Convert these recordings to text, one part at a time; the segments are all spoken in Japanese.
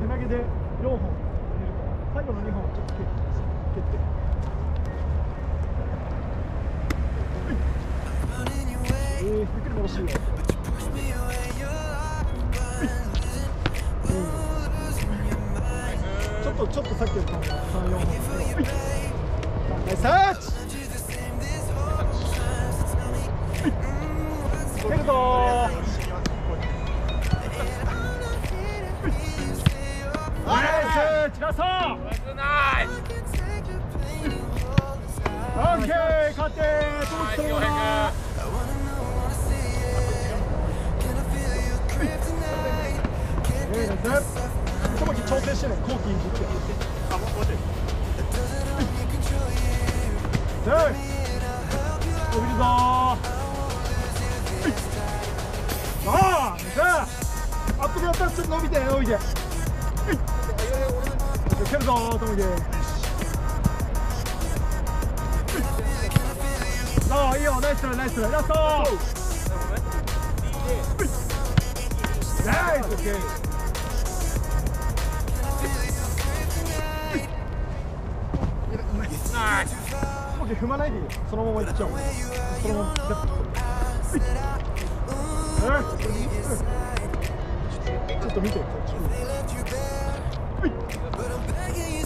手投げで4本入れるから最後の2本はちょっと蹴って蹴って。えー、ゆっくり戻してい。いよちょっとちょっとさっきより3、4本。ナイスタッチ。ッケー勝てナイス洋平ええです友樹調整してね後期に実況あもう待ってはい伸びるぞーああさあアップでやったらちょっと伸びて伸びて蹴るぞトライナイストライラスナイスオッケーナイスオッケー踏まないでいいよそのまま行っちゃおうそのままちょっと見てこっち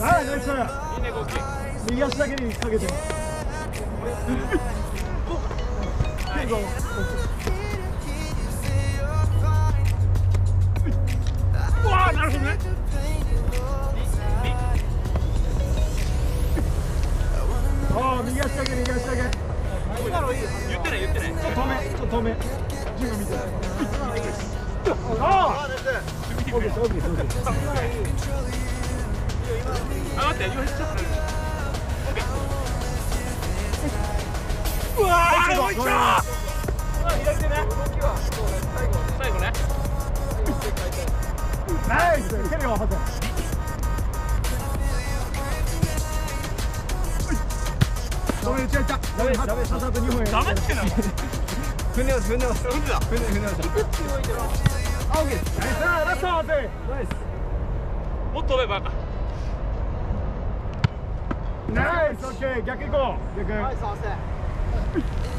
はいナイスいいねゴキ右足だけにかけてるぞうわーなるほどねああ右足だけ右足だけ言ってない言ってないちょっと止めちょっと止めジム見てああオッケーオッケーオッケーあ待って言われちゃったう。わーもういたナイス蹴るよハセダメ打ち合いたダメダメささと2本ダメってなの踏んでます踏んでます踏んでた踏んで踏んでましたあオッケーですナイスナイスもっと飛べばかナイスオッケー逆行こう逆はいさいい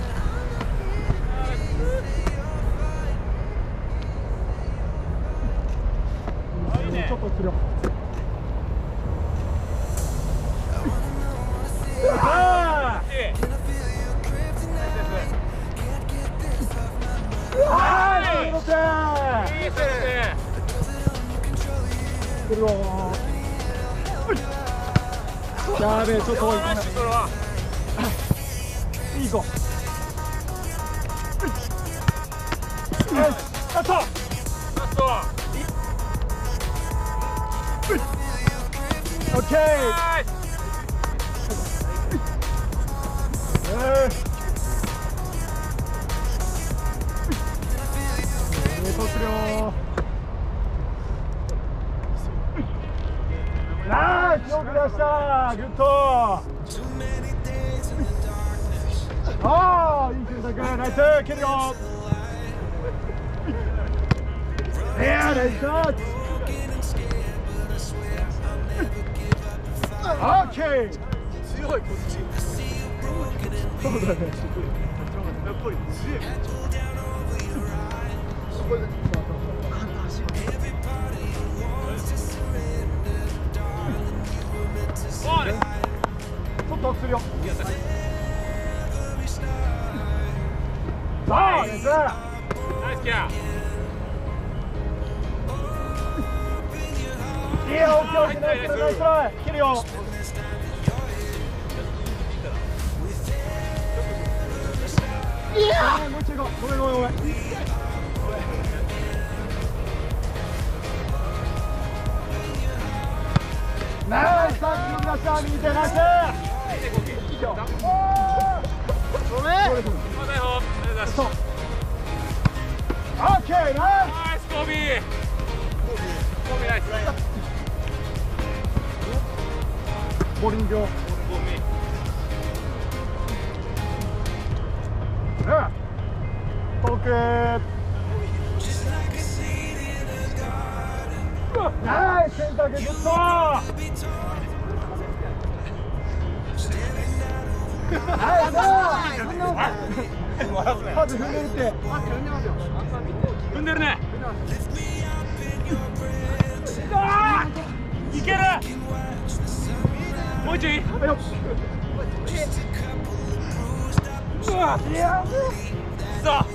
やべえちょっと多いいい子オッケーナイスえー、えー、とするよナイスよく出したグッドああいい選択ナイス蹴るよいやナイスタッチオッケー強いこっちそうだねやっぱり強いおいちょっとするよいや確かいいよ、オッケー、ナイストライ、ナイストライ、蹴るよ。いやもう一度。ごめんごめんごめん。ナイスタッチ、皆さん、右手ナイス。ナイスコビーボーリングを。コビー遠く。うナイスセンターゲットナイもう一うわい？やさ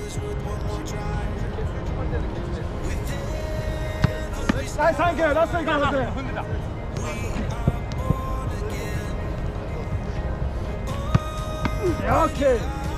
ナイスサンキューラストいきます踏んでた。オッケー